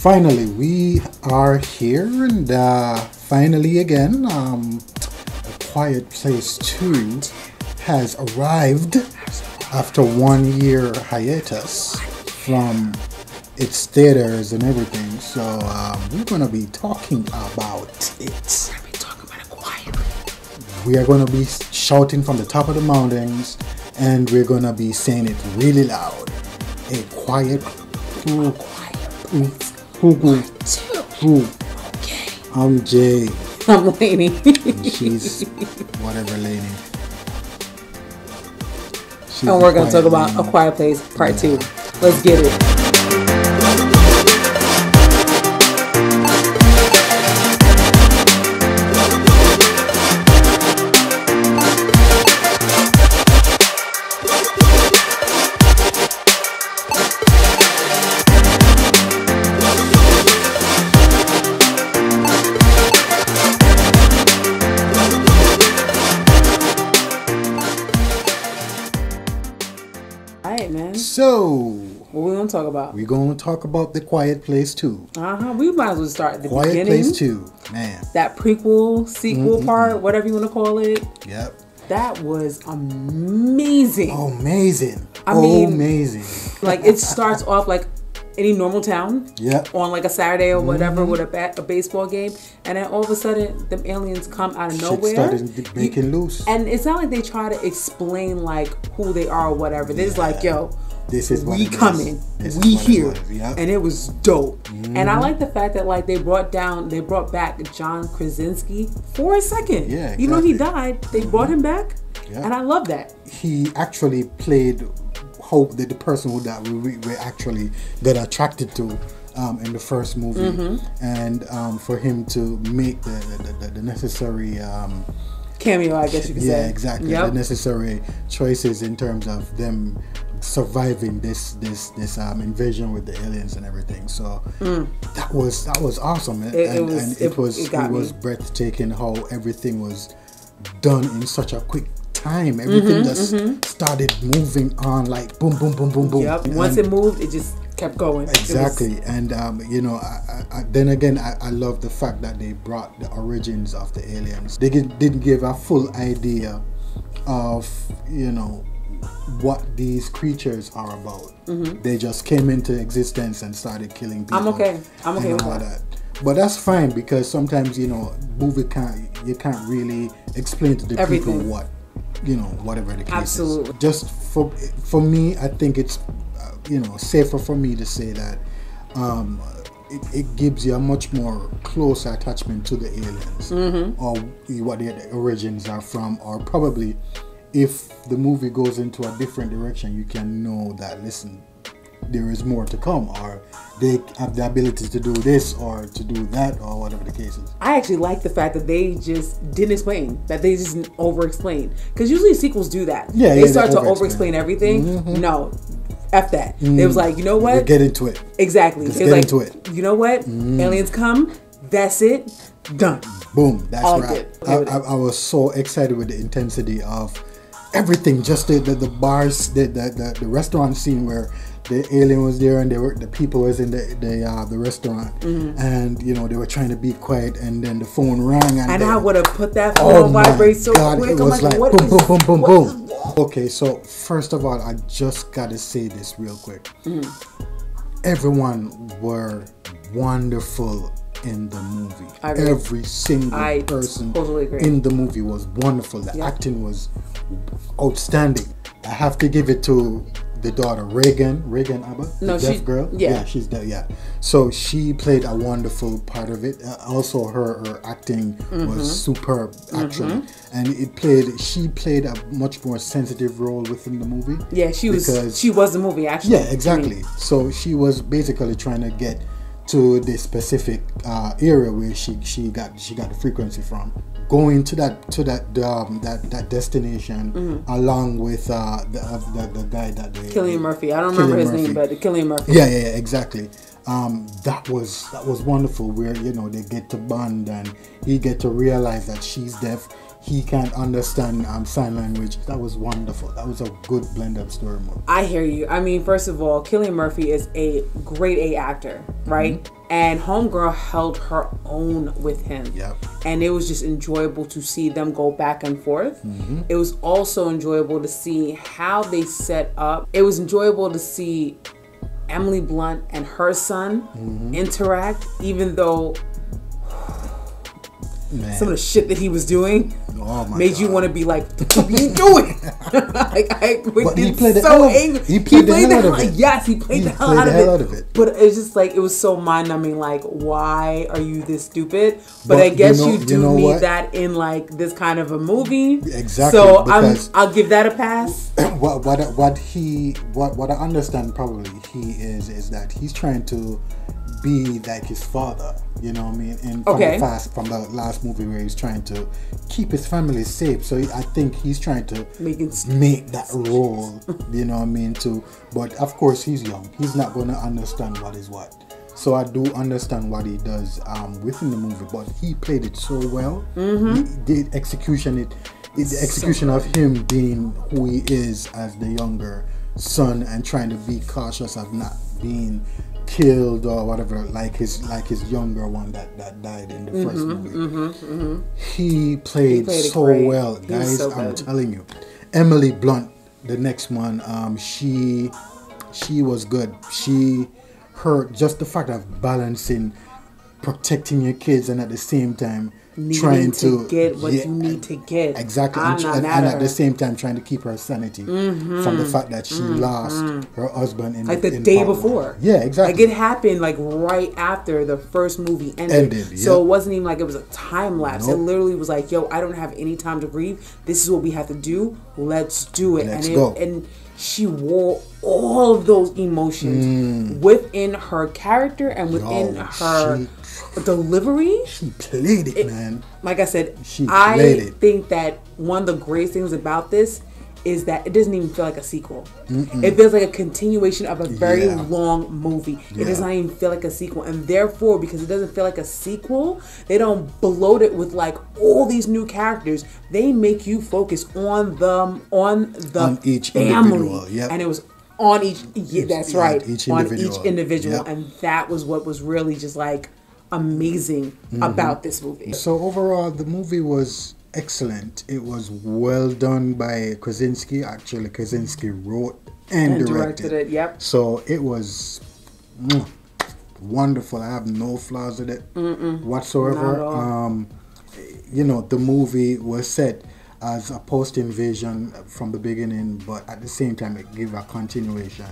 finally, we are here, and uh, finally again, um, A Quiet Place 2 has arrived after one year hiatus from its theaters and everything. So um, we're gonna be talking about it. We are gonna be shouting from the top of the mountains, and we're gonna be saying it really loud. A quiet, ooh, quiet, ooh, ooh, ooh, ooh. I'm Jay. I'm Lainey. she's whatever lady. She's and we're gonna talk about. A Quiet Place Part Two. Let's get it. Gonna talk about? we're gonna talk about the Quiet Place Two. Uh huh. We might as well start at the Quiet beginning. Place Two, man. That prequel, sequel part, whatever you want to call it. Yep. That was amazing. Amazing. I mean- amazing. Like it starts off like any normal town. Yep. on like a Saturday or whatever Mm-hmm. with a, ba- a baseball game, and then all of a sudden, them aliens come out of Shit nowhere. started breaking loose. And it's not like they try to explain like who they are or whatever. They're just like, yo, This is what we coming, is we here, yep. Mm-hmm. and it was dope. And I like the fact that like they brought down, they brought back John Krasinski for a second. Yeah, even though he died, they brought him back, Yeah. and I love that. he actually played hope that the person who that we, we we actually got attracted to um, in the first movie, Mm-hmm. and um, for him to make the the, the, necessary. Um, Cameo, I guess you could yeah, say. exactly. Yep. The necessary choices in terms of them surviving this this this um, invasion with the aliens and everything. So that was that was awesome, and Mm. It- it was- and it, it- was it it, was me. breathtaking how everything was done in such a quick time. Everything just started moving on like boom, boom, boom, boom, boom. Yep. Once And- it moved, it just kept going. It was- Exactly, and um, you know, I, I, then again, I, I love the fact that they brought the origins of the aliens. They didn't give a full idea of you know what these creatures are about. They just came into existence and started killing people. Mm-hmm. I'm okay. I'm okay with that. But that's fine because sometimes you know, movie can't you can't really explain to the people what you know, whatever the case Absolutely. is. Just for for me, I think it's uh, you know safer for me to say that um, it, it gives you a much more close attachment to the aliens Mm-hmm. or what their origins are from, or probably if the movie goes into a different direction, you can know that listen, there is more to come, or they have the ability to do this or to do that, or whatever the case is. I actually like the fact that they just didn't explain, that they just over explain. Because usually sequels do that. Yeah, they yeah, start to over-explain. over explain everything. No, F that. It was like, you know what? get into it. exactly. Let's It was get like, into it. Mm-hmm. You know what? Aliens come, that's it, done. Boom, that's I right. I, I. I was so excited with the intensity of everything. Just the the, the bars, the, the the the restaurant scene where the alien was there and they were the people was in the the uh, the restaurant, Mm-hmm. and you know they were trying to be quiet, and then the phone rang, and, And they- I would have put that Oh phone on vibrate so God, quick. it I'm was like, like what boom, is- boom, boom, boom, what boom. Okay, so first of all, I just gotta say this real quick. Mm-hmm. Everyone were wonderful in the movie. I. Every single I person totally in the movie was wonderful. The Yeah. acting was outstanding. I have to give it to the daughter Regan, Regan Abba, the No, deaf she- girl. yeah. she's deaf. Yeah, so she played a wonderful part of it. Uh, also, her her acting Mm-hmm. was superb, actually, and it played. She played a much more sensitive role within the movie. Yeah, she was. because- she was the movie actually. Yeah, exactly. So she was basically trying to get to the specific uh, area where she she got she got the frequency from. Going to that to that um, that that destination along with uh, the, uh, the the guy that they Cillian Murphy. I don't remember Cillian his name, Murphy. but Cillian Murphy. Yeah, yeah, yeah, exactly. Um, that was that was wonderful. Where you know they get to bond and he get to realize that she's deaf. He can't understand um, sign language. That was wonderful. That was a good blend of story mode. I hear you. I mean, first of all, Cillian Murphy is a great A actor, right? and Homegirl held her own with him. Yep. And it was just enjoyable to see them go back and forth. Mm-hmm. It was also enjoyable to see how they set up. It was enjoyable to see Emily Blunt and her son Mm-hmm. interact, even though Man. some of the shit that he was doing Oh my made you want to be like, "The fuck are you doing?" like I But he played the so hell of- angry. he played the hell out of hell- it. Yes, he played He the hell, played out, the of hell it. out of it. But it's just like it was so mind numbing. Like, why are you this stupid? But, But I guess you, know- do you know need what? that in like this kind of a movie. Exactly, So I'm, I'll give that a pass. what what what he what what I understand probably he is is that he's trying to be like his father. You know what I mean? And from Okay. the fast from the last movie where he's trying to keep his family safe. So he, I think he's trying to s- make that role. you know what I mean? To but of course he's young. He's not gonna understand what is what. So I do understand what he does um, within the movie, but he played it so well. Mm-hmm. The, the execution, it, it the execution of him being who he is as the younger son and trying to be cautious of not being killed or whatever, like his like his younger one that that died in the 1st movie. He played, Mm-hmm, played so great. well, He guys. so I'm telling you, Emily Blunt, the next one, um, she she was good. She her just the fact of balancing protecting your kids and at the same time trying to, to, get what yeah, you need to get. exactly and, and, and at the same time trying to keep her sanity from the fact that she lost her husband in Mm-hmm. like the in day before. yeah exactly Like it happened like right after the first movie ended. Ended, So it wasn't even like it was a time lapse. It literally was like, yo, I don't have any time to grieve. This is what we have to do. Let's do it. Let's and go. It, and she wore all of those emotions within her character and within Mm. Yo, her delivery she played it, man like I said, She I played it. think that one of the great things about this is that it doesn't even feel like a sequel. It feels like a continuation of a very Yeah. long movie. It does not even feel like a sequel, and therefore, because it doesn't feel like a sequel, they don't bloat it with like all these new characters. They make you focus on them on the On each family, individual, yep. and it was on each. Yeah, that's right, each on each individual, yep. and that was what was really just like amazing Mm-hmm. about this movie. So overall, the movie was excellent. It was well done by Krasinski. Actually, Krasinski wrote and, And directed. directed it, yep. So it was mm, wonderful. I have no flaws with it whatsoever. At all. Um, you know, the movie was set as a post-invasion from the beginning, but at the same time, it gave a continuation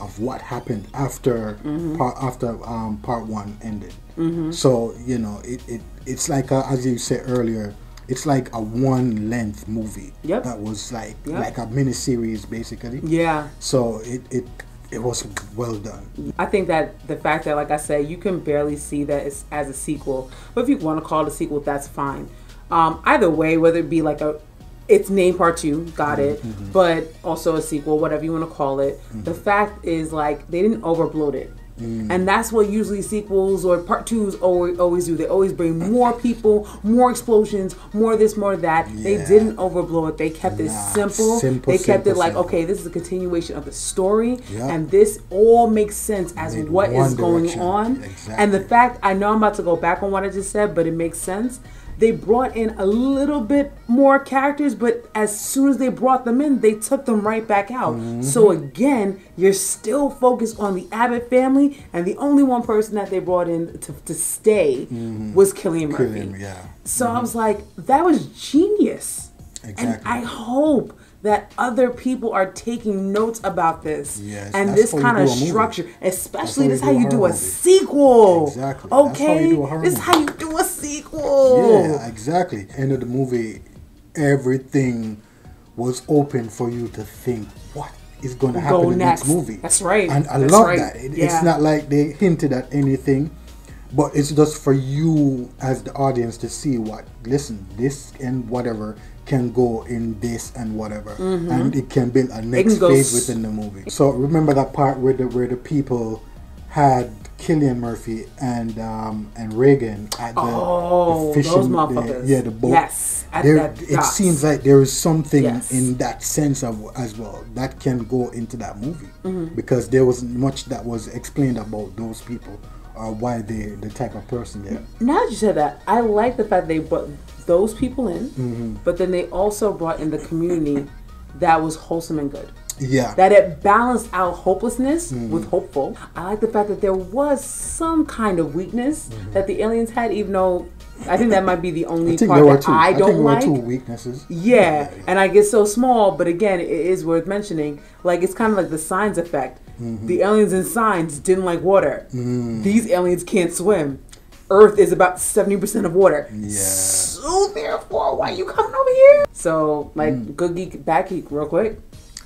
of what happened after Mm-hmm. part after um, part one ended. So you know, it, it it's like a, as you said earlier, it's like a one length movie Yep. that was like Yep. like a mini series basically. Yeah. So it, it it was well done. I think that the fact that, like I said, you can barely see that as, as a sequel. But if you want to call it a sequel, that's fine. Um, either way, whether it be like a, it's named part two, got it, but also a sequel, whatever you want to call it. The fact is, like, they didn't overbloat it. And that's what usually sequels or part twos always, always do. They always bring more people, more explosions, more this, more that. They didn't overblow it. They kept it simple. simple, They kept it like, simple. okay, this is a continuation of the story, Yeah. and this all makes sense as Made what is one going direction. on. Exactly. And the fact, I know I'm about to go back on what I just said, but it makes sense. They brought in a little bit more characters, but as soon as they brought them in, they took them right back out. Mm-hmm. So again, you're still focused on the Abbott family, and the only one person that they brought in to, to stay was Cillian Murphy. Mm-hmm. Cillian, yeah. So I was like, that was genius. And I hope that other people are taking notes about this Yes, and this kind of structure. Especially this how you do a movie. sequel. Exactly. Okay. you do a horror this is how you do a sequel. Yeah, exactly. End of the movie, everything was open for you to think what is going to happen Go in the next next. movie. That's right. And I That's love right. that. It, Yeah. It's not like they hinted at anything, but it's just for you as the audience to see what. Listen, this and whatever can go in this and whatever, and it can build a next Mm-hmm. phase within the movie. So remember that part where the where the people had Cillian Murphy and um, and Regan at the, Oh, the those fishing, the- motherfuckers. yeah, the boat. Yes, There, it docks. seems like there is something Yes. in that sense of as well that can go into that movie Mm-hmm. because there wasn't much that was explained about those people or why they the type of person they. Now that you said that, I like the fact they brought those people in, Mm-hmm. but then they also brought in the community that was wholesome and good. Yeah. That it balanced out hopelessness Mm-hmm. with hopeful. I like the fact that there was some kind of weakness Mm-hmm. that the aliens had, even though I think that might be the only I part that two. I I, don't there like. two weaknesses. Yeah, and I get so small, but again, it is worth mentioning. Like it's kind of like the signs effect. Mm-hmm. The aliens in signs didn't like water. Mm. These aliens can't swim. Earth is about seventy percent of water. Yeah. So therefore, why you coming over here? So like, Mm. good geek, bad geek, real quick.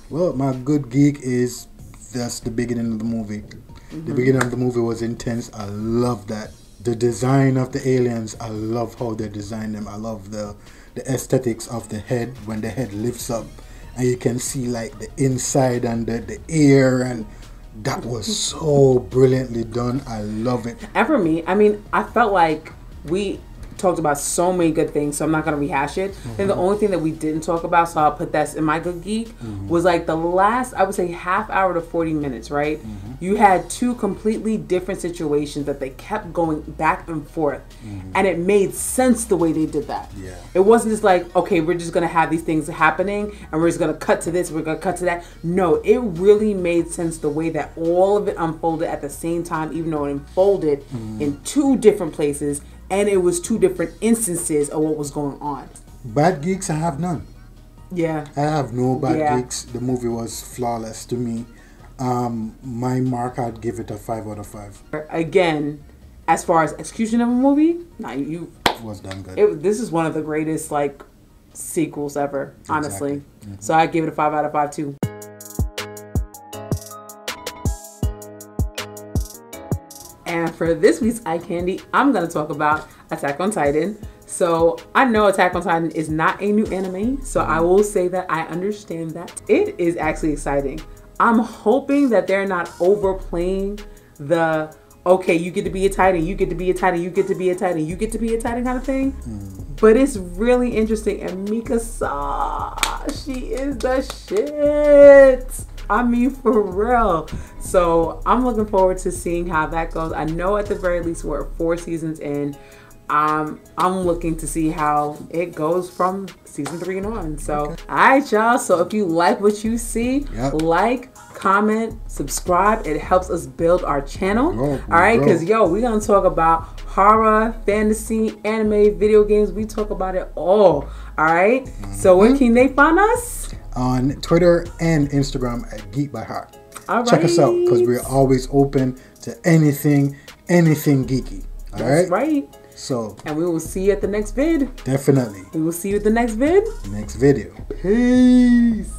Well, my good geek is that's the beginning of the movie. The beginning of the movie was intense. I love that. The design of the aliens, I love how they designed them. I love the the aesthetics of the head when the head lifts up and you can see like the inside and the, the ear and that was so brilliantly done. I love it. And for me, I mean, I felt like we talked about so many good things, so I'm not gonna rehash it. I think the mm-hmm. only thing that we didn't talk about, so I'll put that in my good geek, mm-hmm. was like the last, I would say, half hour to 40 minutes, right? Mm-hmm. You had two completely different situations that they kept going back and forth, and it made sense the way they did that. Yeah. It wasn't just like, okay, we're just gonna have these things happening and we're just gonna cut to this, we're gonna cut to that. No, it really made sense the way that all of it unfolded at the same time, even though it unfolded in two different places and it was two different instances of what was going on. Bad geeks, I have none. Yeah. I have no bad Yeah. geeks. The movie was flawless to me. Um, my mark, I'd give it a five out of five. Again, as far as execution of a movie, nah, you, It was done good. it, this is one of the greatest like sequels ever, honestly. So I give it a five out of five too. For this week's eye candy, I'm gonna talk about Attack on Titan. So I know Attack on Titan is not a new anime, so I mm-hmm. will say that I understand that. It is actually exciting. I'm hoping that they're not overplaying the okay, you get to be a Titan, you get to be a Titan, you get to be a Titan, you get to be a Titan kind of thing. Mm. But it's really interesting. And Mikasa, she is the shit. I mean, for real. So I'm looking forward to seeing how that goes. I know at the very least we're four seasons in. Um, I'm looking to see how it goes from season three and on. So, all right, y'all. So if you like what you see, Yep. like, comment, subscribe. It helps us build our channel. All right, because yo, we're gonna talk about horror, fantasy, anime, video games. We talk about it all. All right? So Mm-hmm. where can they find us? On Twitter and Instagram at Geek by Hart. All Check us out because we're always open to anything, anything geeky. All right. That's right. So And we will see you at the next vid. definitely We will see you at the next vid. next video. Peace.